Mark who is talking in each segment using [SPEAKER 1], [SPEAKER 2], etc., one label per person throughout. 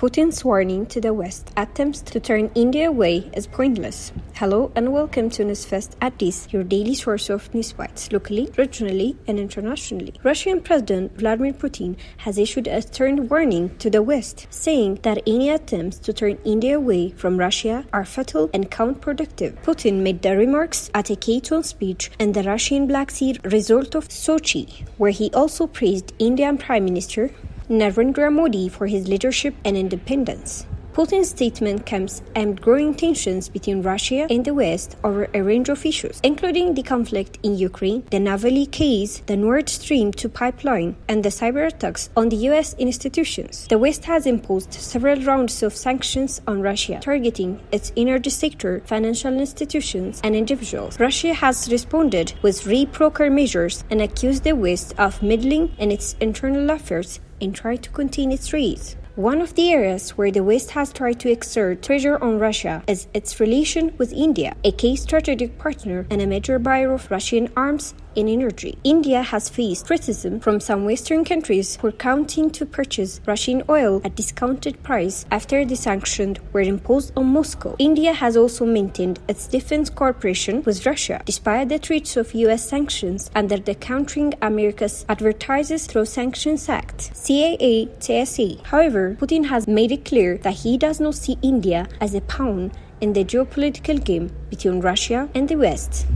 [SPEAKER 1] Putin's warning to the West attempts to turn India away is pointless. Hello and welcome to Newsfest Addis, your daily source of news bites, locally, regionally, and internationally. Russian President Vladimir Putin has issued a stern warning to the West, saying that any attempts to turn India away from Russia are fatal and counterproductive. Putin made the remarks at a K-2 speech in the Russian Black Sea resort of Sochi, where he also praised Indian Prime Minister Narendra Modi for his leadership and independence. Putin's statement comes amid growing tensions between Russia and the West over a range of issues, including the conflict in Ukraine, the Navalny case, the Nord Stream 2 pipeline, and the cyber attacks on the US institutions. The West has imposed several rounds of sanctions on Russia, targeting its energy sector, financial institutions, and individuals. Russia has responded with reciprocal measures and accused the West of meddling in its internal affairs and tried to contain its rise. One of the areas where the West has tried to exert pressure on Russia is its relation with India, a key strategic partner and a major buyer of Russian arms and energy. India has faced criticism from some Western countries for counting to purchase Russian oil at discounted price after the sanctions were imposed on Moscow. India has also maintained its defense cooperation with Russia despite the threats of US sanctions under the Countering America's Adversaries Through Sanctions Act, CAA TSA. However, Putin has made it clear that he does not see India as a pawn in the geopolitical game between Russia and the West.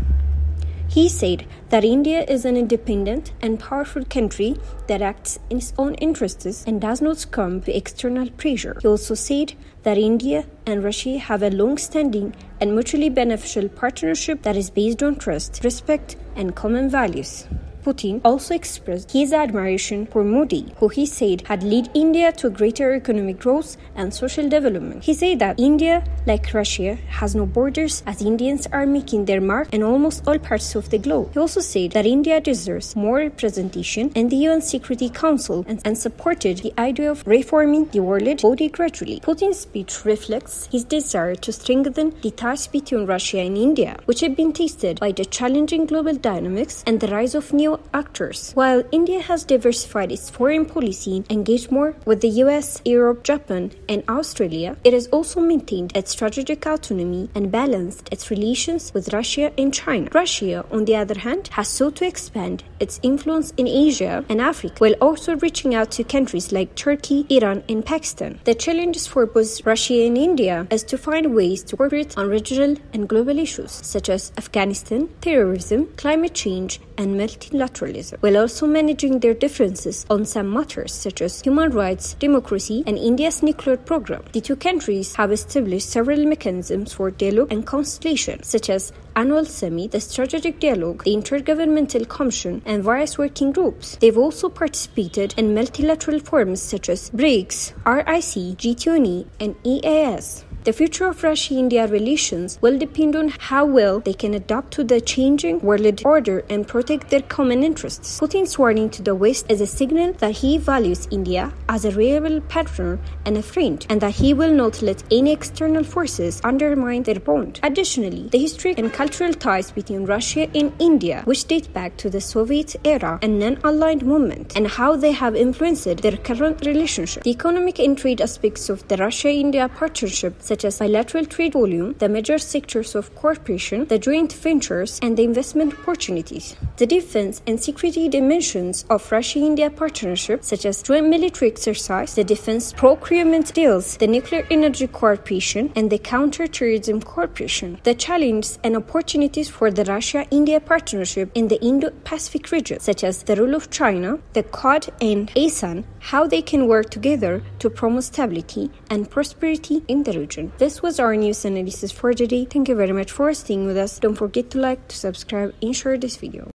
[SPEAKER 1] He said that India is an independent and powerful country that acts in its own interests and does not succumb to external pressure. He also said that India and Russia have a long standing and mutually beneficial partnership that is based on trust, respect, and common values. Putin also expressed his admiration for Modi, who he said had led India to greater economic growth and social development. He said that India, like Russia, has no borders as Indians are making their mark in almost all parts of the globe. He also said that India deserves more representation in the UN Security Council and, and supported the idea of reforming the world body gradually. Putin's speech reflects his desire to strengthen the ties between Russia and India, which have been tested by the challenging global dynamics and the rise of new actors. While India has diversified its foreign policy and engaged more with the US, Europe, Japan, and Australia, it has also maintained its strategic autonomy and balanced its relations with Russia and China. Russia, on the other hand, has sought to expand its influence in Asia and Africa, while also reaching out to countries like Turkey, Iran, and Pakistan. The challenges for both Russia and India is to find ways to cooperate on regional and global issues such as Afghanistan, terrorism, climate change, and multilateralism, while also managing their differences on some matters such as human rights, democracy, and India's nuclear program. The two countries have established several mechanisms for dialogue and conciliation, such as annual summit, the strategic dialogue, the intergovernmental commission, and various working groups. They've also participated in multilateral forums such as BRICS, RIC, G20, and EAS. The future of Russia India relations will depend on how well they can adapt to the changing world order and protect their common interests. Putin's warning to the West is a signal that he values India as a reliable partner and a friend, and that he will not let any external forces undermine their bond. Additionally, the history and cultural ties between Russia and India, which date back to the Soviet era and non aligned movement, and how they have influenced their current relationship. The economic and trade aspects of the Russia India partnership, such as bilateral trade volume, the major sectors of cooperation, the joint ventures, and the investment opportunities. The defense and security dimensions of Russia-India partnership, such as joint military exercise, the defense procurement deals, the nuclear energy cooperation, and the counter-terrorism cooperation. The challenges and opportunities for the Russia-India partnership in the Indo-Pacific region, such as the role of China, the Quad, and ASEAN, how they can work together to promote stability and prosperity in the region. This was our news analysis for today. Thank you very much for staying with us. Don't forget to like, to subscribe, and share this video.